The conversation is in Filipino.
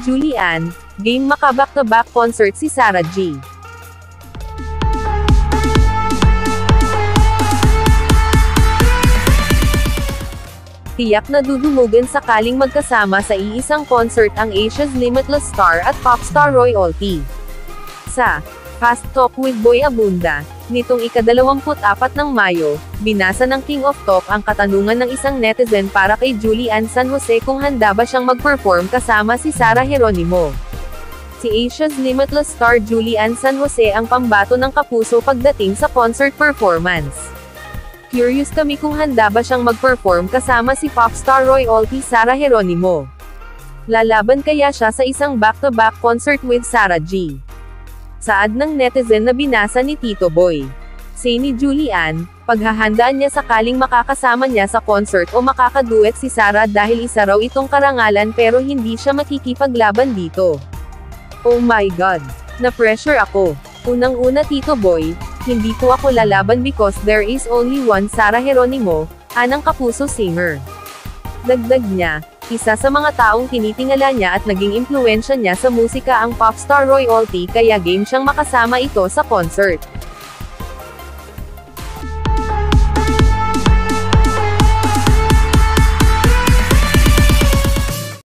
Julian, game makaback-to-back concert si Sarah G. Tiyak na dudumugan sakaling magkasama sa iisang concert ang Asia's Limitless Star at Popstar Royalty. Sa Fast Talk with Boy Abunda, nitong ikadalawamput-apat ng Mayo, binasa ng King of Talk ang katanungan ng isang netizen para kay Julian San Jose kung handa ba siyang mag-perform kasama si Sarah Geronimo. Si Asia's Limitless Star Julian San Jose ang pambato ng kapuso pagdating sa concert performance. Curious kami kung handa ba siyang mag-perform kasama si popstar royalty Sarah Geronimo. Lalaban kaya siya sa isang back-to-back concert with Sarah G. Saad ng netizen na binasa ni Tito Boy. Say ni Julian, paghahandaan niya sakaling makakasama niya sa concert o makakaduet si Sarah dahil isa raw itong karangalan pero hindi siya makikipaglaban dito. Oh my god, na-pressure ako. Unang-una Tito Boy, hindi po ako lalaban because there is only one Sarah Geronimo, anang kapuso singer. Dagdag niya, isa sa mga taong tinitingala niya at naging impluensya niya sa musika ang popstar royalty kaya game siyang makasama ito sa concert.